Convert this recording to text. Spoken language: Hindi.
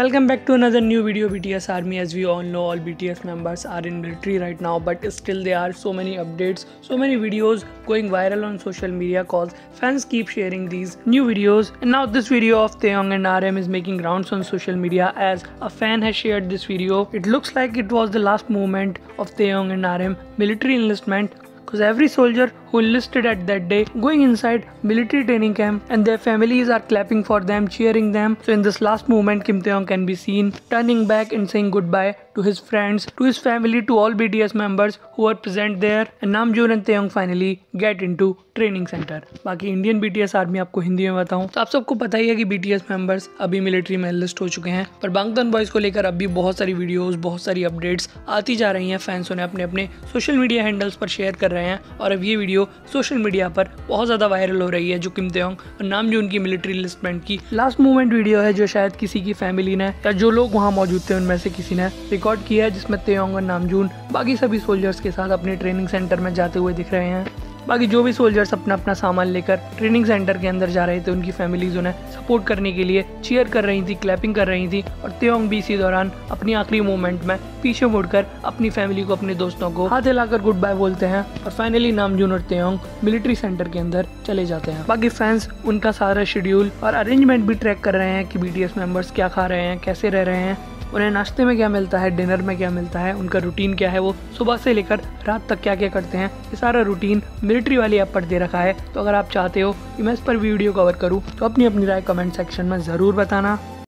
welcome back to another new video. BTS Army as we all know all BTS members are in military right now but still there are so many updates so many videos going viral on social media cause fans keep sharing these new videos. And now this video of Taeyong and RM is making rounds on social media. As a fan has shared this video it looks like it was the last moment of Taeyong and RM military enlistment because every soldier who enlisted at that day going inside military training camp and their families are clapping for them cheering them so in this last moment kim taeyong can be seen turning back and saying goodbye to his friends to his family to all bts members who are present there and namjoon and taeyong finally get into training center बाकी इंडियन बीटीएस आर्मी आपको हिंदी में बताऊँ तो आप सबको पता ही है कि बीटीएस मेंबर्स अभी मिलिट्री में एनलिस्ट हो चुके हैं पर बांगतन बॉयज़ को लेकर अभी बहुत सारी वीडियोस बहुत सारी अपडेट्स आती जा रही हैं फैंस उन्हें अपने अपने सोशल मीडिया हैंडल्स पर शेयर कर रहे हैं और अब ये वीडियो वीडियो सोशल मीडिया पर बहुत ज़्यादा वायरल हो रही है जो किम तेोंग और नाम जो उनकी मिलिट्री लिस्टमेंट की लास्ट मोमेंट वीडियो है, जो शायद किसी की फैमिली ने या जो लोग वहाँ मौजूद थे, उनमें से किसी ने रिकॉर्ड किया है, जिसमें तेयोंग और नामजून बाकी सभी सोल्जर्स के साथ अपने ट्रेनिंग सेंटर में जाते हुए दिख रहे हैं। बाकी जो भी सोल्जर्स अपना अपना सामान लेकर ट्रेनिंग सेंटर के अंदर जा रहे थे, उनकी फैमिलीज़ उन्हें सपोर्ट करने के लिए चीयर कर रही थी क्लैपिंग कर रही थी और त्योंग भी इसी दौरान अपनी आखिरी मोमेंट में पीछे मुड़कर अपनी फैमिली को, अपने दोस्तों को हाथ हिलाकर गुड बाय बोलते हैं और फाइनली नामजून और त्योंग मिलिट्री सेंटर के अंदर चले जाते हैं। बाकी फैंस उनका सारा शेड्यूल और अरेंजमेंट भी ट्रैक कर रहे हैं कि बीटीएस मेंबर्स क्या खा रहे हैं, कैसे रह रहे हैं। उन्हें नाश्ते में क्या मिलता है, डिनर में क्या मिलता है, उनका रूटीन क्या है, वो सुबह से लेकर रात तक क्या क्या करते हैं, ये सारा रूटीन मिलिट्री वाली ऐप पर दे रखा है। तो अगर आप चाहते हो कि मैं इस पर वीडियो कवर करूँ तो अपनी अपनी राय कमेंट सेक्शन में ज़रूर बताना।